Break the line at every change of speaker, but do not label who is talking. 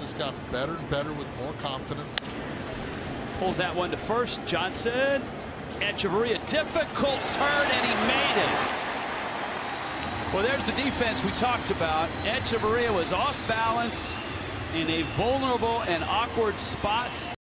Just gotten better and better with more confidence.
Pulls that one to first. Johnson. Hechavarria, difficult turn, and he made it. Well, there's the defense we talked about. Hechavarria was off balance in a vulnerable and awkward spot.